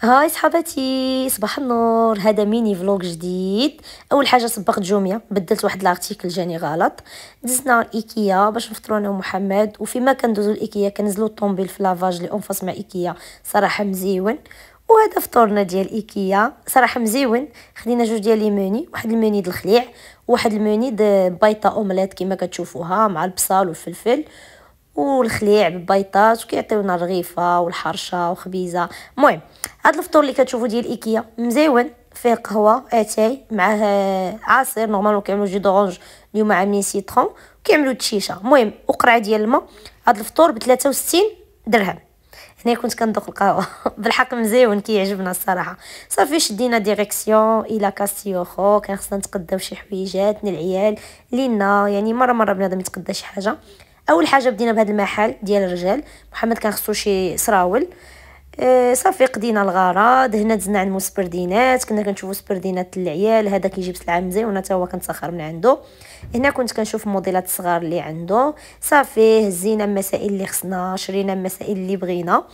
هاي صحباتي صباح النور. هذا mini vlog جديد. أول حاجة صبغت Jumia بدلت واحد l'article جاني غلط. دزنا ايكيا باش نفطروا أنا ومحمد. وفيما كندوزو الإيكيا كنزلو الطومبيل في lavage لي مع إيكيا. صراحة مزيون. وهذا فطورنا ديال إيكيا. صراحة مزيون. خدينا جوج ديال لي واحد الموني د الخليع وواحد الموني د بيضه أومليت كما كتشوفوها مع البصل والفلفل. والخليع بالبيطات وكيعطيونا الرغيفة والحرشة وخبيزه المهم هاد الفطور اللي كتشوفوا ديال إيكيا مزيون فيه قهوه اتاي معاه عصير normalement كيعملوا jus d'orange اليوم عاملين citron كيعملوا تشيشه المهم وقرعه ديال الماء هاد الفطور ب 63 درهم. هنا كنت كندوق القهوة. بالحق مزيون كيعجبنا الصراحة. صافي شدينا direction إلى كاستيوخو كان خصنا نتقداو شي حويجات العيال لينا يعني مرة مرة بنادم يتقدى شي حاجة. أول حاجة بدينا بهذا المحل ديال الرجال محمد كان خصو شي سراول. آه صافي قدينا الغرض هنا دزنا عند مسبردينات كنا كنشوفوا سبردينات العيال هذا كيجيب سلعة مزيونه حتى هو كنتسخر من عنده. هنا كنت كنشوف موديلات الصغار اللي عنده. صافي هزينا المسائل اللي خصنا شرينا المسائل اللي بغينا.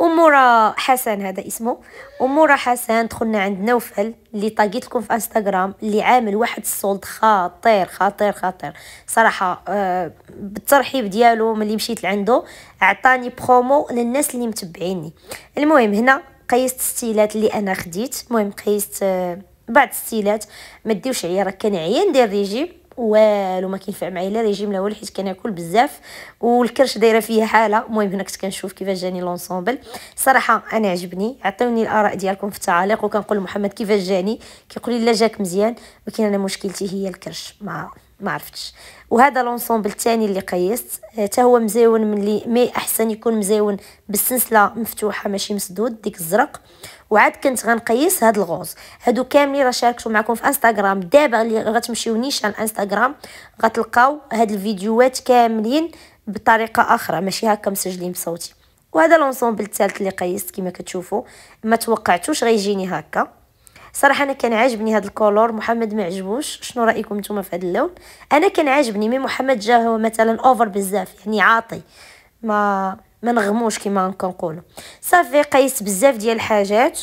ومورا حسن هذا اسمه. ومورا حسن دخلنا عند نوفل اللي طاقيت لكم في إنستغرام اللي عامل واحد الصولد خطير خطير خطير. صراحة آه بالترحيب ديالو ملي مشيت لعنده عطاني برومو للناس اللي متبعيني. المهم هنا قيست ستيلات اللي أنا خديت. المهم قيست آه بعض الستيلات. ما ديوش عيا راه كان عيا ندير ريجيم. والو ما كينفع معايا لا ريجيم لا والو حيت كناكل بزاف والكرش دايرة فيه حالة. المهم هنا كنت كنشوف كيفاش جاني l'ensemble. صراحة أنا عجبني عطيوني الآراء ديالكم في التعاليق وكنقول لمحمد كيفاش جاني. كيقول لي لا جاك مزيان ولكن أنا مشكلتي هي الكرش ما ما عرفتش. وهذا l'ensemble الثاني اللي قيست حتى هو مزيون من اللي mais أحسن يكون مزيون بالسلسلة مفتوحة ماشي مسدود ديك الزرق. وعاد كنت غنقيس هاد ال rose. هادو كاملين راه شاركتو معكم في إنستغرام. دابا اللي غتمشيو نيشان إنستغرام غتلقاو هاد الفيديوهات كاملين بطريقة آخرى ماشي هكا مسجلين بصوتي. وهذا l'ensemble الثالث اللي قيست كما كتشوفوا ما توقعتوش غيجيني هكا. صراحة أنا كان عاجبني هذا ال couleur محمد ما عجبوش شنو رأيكم نتوما في هذا اللون؟ أنا كان عاجبني mais محمد جا هو مثلا over بزاف يعني عاطي. ما ما نغموش كما كنقولوا صافي قيست بزاف ديال الحاجات.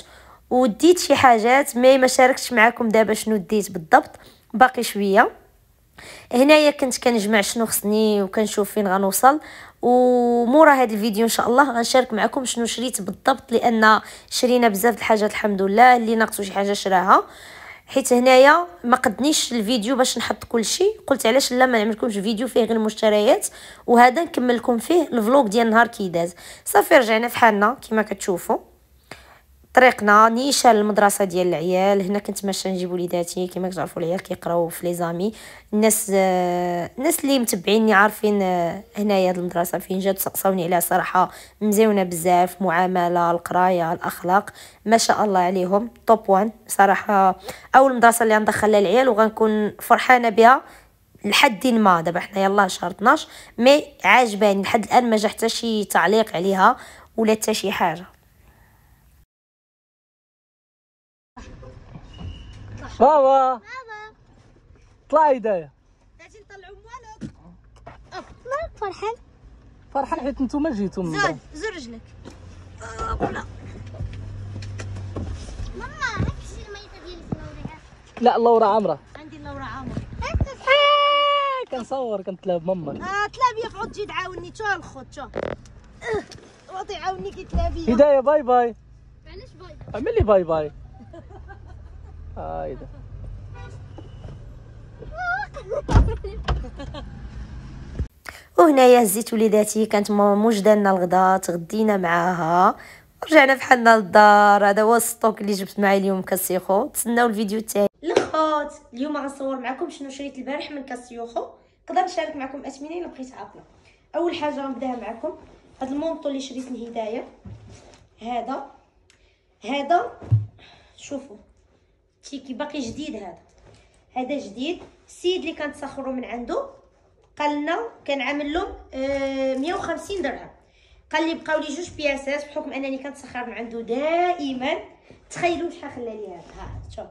وديت شي حاجات mais ما شاركتش معكم دابا شنو ديت بالضبط. باقي شوية. هنايا كنت كنجمع شنو خصني وكنشوف فين غنوصل. ومورا هذا الفيديو إن شاء الله غنشارك معكم شنو شريت بالضبط لأن شرينا بزاف الحاجات الحمد لله اللي ناقصو شي حاجة شراها. حيت هنايا ما قدنيش الفيديو باش نحط كل شيء قلت علاش لا ما نعملكمش فيديو فيه غير المشتريات. وهذا نكمل لكم فيه الفلوق ديال نهار كي داز. صافي رجعنا في حالنا كما كتشوفوا. طريقنا. نيشان المدرسة ديال العيال. هنا كنت ماشيه نجيب وليداتي كما كتعرفوا العيال كيقراو في لي زامي. الناس الناس اللي متبعيني عارفين هنايا هاد المدرسة فين جات. سقساوني عليها صراحة مزيونة بزاف. معاملة القراية الأخلاق. ما شاء الله عليهم. توب وان صراحة أول مدرسة اللي غندخلها العيال وغنكون فرحانة بها لحد ما. دابا حنا يلاه شهر 12 مي عاجباني. لحد الآن ما جا حتى شي تعليق عليها ولا حتى شي حاجة. بابا. بابا. طلعي دايا غادي نطلعو موالك مالك فرحان. فرحان حيت نتوما جيتو من بعد. زور رجلك. ماما هاك شي الميطه ديال اللوريات لا اللورة عامرة. عندي اللورة عامر آه، كنصور كنتلاعب ماما. آه تلابيه فعود تجي تعاوني تو الخوت تو وعطي عاوني كي تلابيه هدايا باي باي. علاش bye؟ اعمل لي bye bye. هايدا وهنايا هزيت وليداتي كانت ماما موجدة لنا الغدا تغدينا معاها. رجعنا بحالنا للدار. هذا هو ال stock اللي جبت معايا اليوم كاسيوخو. تسناو الفيديو الثاني الخوت اليوم غنصور معكم شنو شريت البارح من كاسيوخو. نقدر نشارك معكم أثمنة إلا بقيت عاقلة. أول حاجة غنبداها معكم. هذا المونطو اللي شريت لهدايه هذا. هذا. شوفوا. تيكي باقي جديد هذا. هذا جديد. السيد اللي كنتسخروا من عنده قال لنا كان عامل لهم آه 150 درهم. قال لي بقاو لي جوج بياسات بحكم أنني كنتسخر من عنده دائما. تخيلوا شحال خلى لي هذا. ها شوف.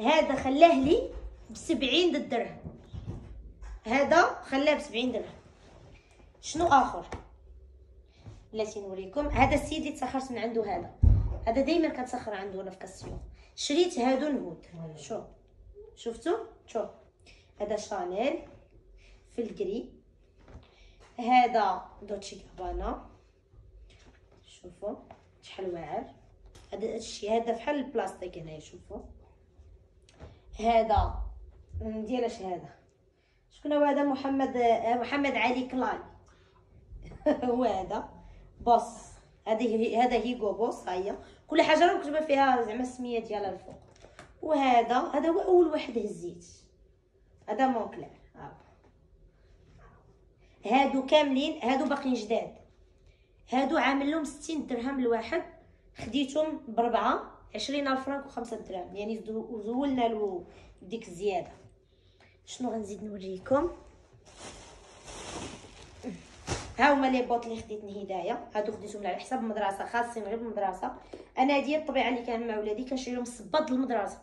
هذا خلاه لي ب 70 درهم. هذا خلاه ب 70 درهم. شنو آخر؟ بلاتي نوريكم. هذا السيد اللي تسخرت من عنده هذا. هذا دائما كتسخر عندنا في كاسيون شريت هادو نهود شوف شفتوا شوف هذا شانيل في الكري هذا دوتشي كابانا. شوفوا شحال واعر. هذا الشيء هذا بحال البلاستيك هنايا شوفوا هذا ديال اش هذا؟ شكون هو هذا؟ محمد محمد علي كلاي. هو هذا. Boss هذه هذا Hugo Boss هيا. كل حاجة راه مكتوبة فيها زعما السميه ديالها الفوق. وهذا هذا هو أول واحد هزيت. هذا Moncler. هادو كاملين هادو باقيين جداد. هادو عامل لهم 60 درهم الواحد. خديتهم بربعة عشرين ألف فرانك وخمسة دراهم يعني زولنا له ديك الزيادة. شنو غنزيد نوريكم؟ ها هما لي بوط اللي خديت هدايا. هادو خديتهم على حساب المدرسة خاصين غير بالمدرسة. أنا هادي الطبيعة اللي كان مع ولادي كنشري لهم للمدرسه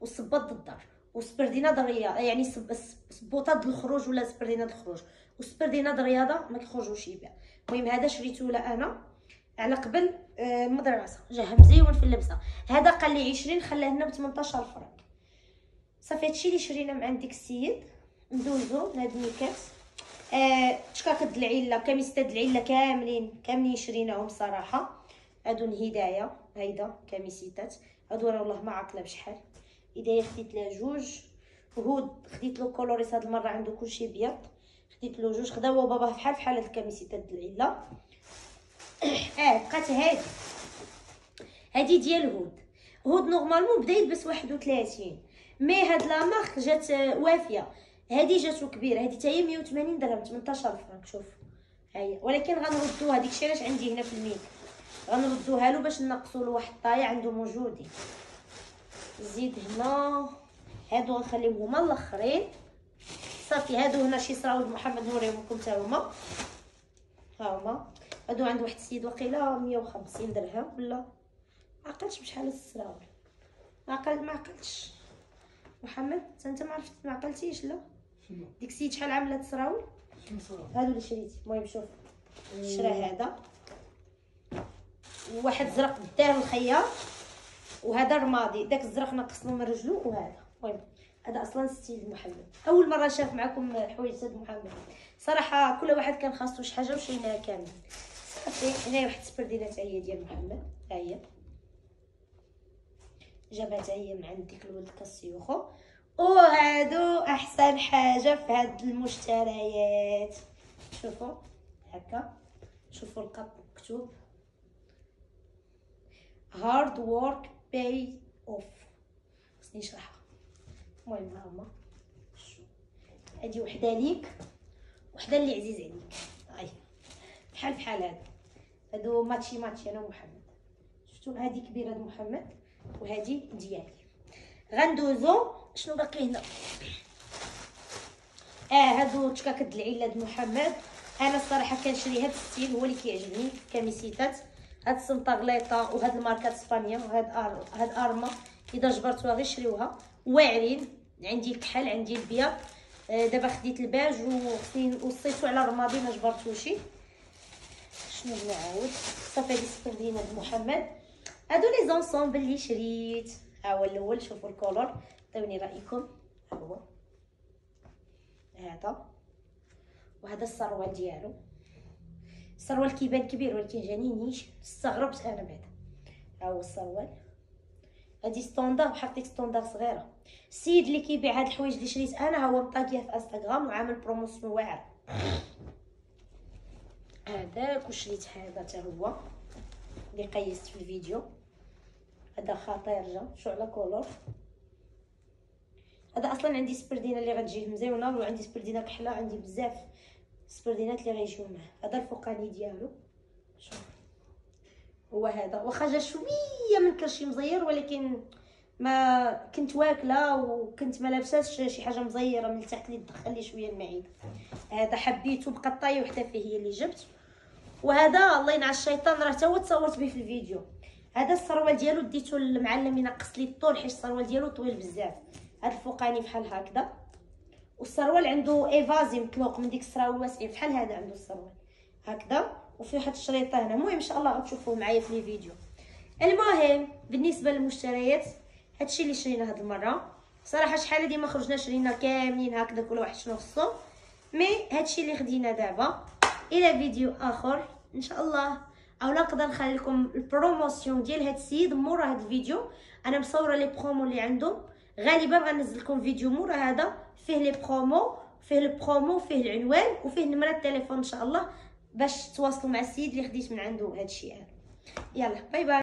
والصباط للدار وسبردينات الرياضه يعني سب- سب- سبوطات الخروج ولا سبردينات الخروج. وسبردينات الرياضه ما كيخرجوش يبيع. المهم هذا شريته له أنا على قبل آه، المدرسة. جاه مزيون في اللبسة. هذا قال لي 20 خلاه لنا ب 18 فرنك. صافي هادشي اللي شرينا من عند ديك السيد. ندوزو لهاد الميكات آه شكاك د العلة كميسات د العلة كاملين كاملين شريناهم صراحة. هادو الهداية هيدا كميسيتات هادو راه والله ما عاقله بشحال. هدايا خديت لها جوج وهود خديت له كولوريس هاد المرة عنده كلشي بيض خديت له جوج خدا هو باباه بحال بحال هاد الكميسيتات العلة. آه بقات هادي. هادي ديال هود. هود نورمالمون بدا يلبس 31 مي هاد لا مارك جات آه، وافية. هادي جاتو كبيره هادي حتى هي 180 درهم 18 فرانك شوف. هاهي. ولكن غنردوها ديكشي علاش عندي هنا في الميك غنردوها له باش نقصوا له واحد الطاية عنده موجودين زيد هنا. هادو غنخليهم هما الأخرين. صافي هادو هنا شي صراول محمد نوريهم لكم حتى هما. ها هما. هادو عند واحد السيد وقيله 150 درهم ولا ما عقلتش بشحال السراول ما عقل ما عقلتش. محمد انت ما عرفت ما عقلتيش لا. ديك السيد شحال عاملة هاد السراول هادو اللي شريتي المهم شوف شرا هذا. وواحد زرق دار الخياط وهذا رمادي داك الزرق نقص له من رجلو وهذا. المهم هذا أصلا ستيل محمد. أول مرة شاف معكم حوايج سيد محمد. صراحة كل واحد كان خاصو شي حاجة وشريناها كامل صافي هنا واحد السبردينه تا هي ديال محمد. ها هي. جابها هي من عند ديك الولد كاسيوخو. وهادو أحسن حاجة في هاد المشتريات. شوفوا هكا. شوفوا القط مكتوب. hard work pays off خصني نشرحها. المهم ها هما. هادي وحدة ليك. وحدة اللي عزيز عليك. هاي. بحال بحال هاد هادو matchy matchy أنا ومحمد. شفتوا هادي كبيرة محمد وهادي ديالي. غندوزو شنو باقي هنا؟ آه هادو تشكاك د العله د محمد. أنا الصراحه كنشري هاد الستيل هو اللي كيعجبني كميسيتات هاد السنطاغليطه وهاد الماركات اسبانيا وهاد ار هاد أرما إذا جبرتوها غير شريوها. واعرين عندي الكحل عندي البيض آه، دابا خديت الباج وخصني وصيتو على رمادي ما جبرتوشي شنو نعاود؟ صافي هادي د محمد هادو لي زونسومبل اللي شريت. ها هو الأول شوفوا الكولور. عطيوني رأيكم. ها هو. هذا. وهذا السروال ديالو. السروال كيبان كبير ولكن جاني نيش. استغربت أنا بعدا ها هو السروال هادي standard بحال ديك standard صغيرة. السيد اللي كيبيع هاد الحوايج اللي شريت أنا هو م tagué يه في إنستغرام وعامل promotion واعر. هذاك وشريت هذا حتى هو. اللي قيست في الفيديو. هذا خطير جا. شو على كولور هذا أصلا عندي سبردينة اللي غتجي مزيونة وعندي سبردينة كحلة عندي بزاف سبردينات اللي غيجيو معاه. هذا الفوقاني ديالو. شوف. هو هذا. واخا جا شوية من كرشي مزير ولكن ما كنت واكلة وكنت ما لابساش شي حاجة مزيرة من التحت اللي تدخل لي شوية المعده هذا حبيته بقى طاي وحتى فيه هي اللي جبت. وهذا الله ينعس الشيطان راه تا هو تصورت به في الفيديو. هذا السروال ديالو ديتو للمعلم ينقص لي الطول حيت السروال ديالو طويل بزاف. هذا الفوقاني بحال هكذا. والسروال عنده ايفازي مطلوق من ديك السراول واسعين بحال هذا عنده السروال. هكذا. وفي واحد الشريطة هنا. المهم إن شاء الله غتشوفوه معايا في لي فيديو. المهم بالنسبة للمشتريات هادشي اللي شرينا هاد المرة. صراحة شحال هادي ما خرجنا شرينا كاملين هكذا كل واحد شنو خصو. mais هادشي اللي خدينا دابا. إلى فيديو آخر. إن شاء الله. أو نقدر نخلي لكم ال promotion ديال هاد السيد مورا هاد الفيديو. أنا مصورة les promos اللي عنده. غالبا غنزل لكم فيديو مورا هذا فيه les promos فيه البرومو فيه العنوان وفيه نمرة التليفون إن شاء الله باش تواصلوا مع السيد اللي خديت من عنده هادشي هذا يلا bye bye.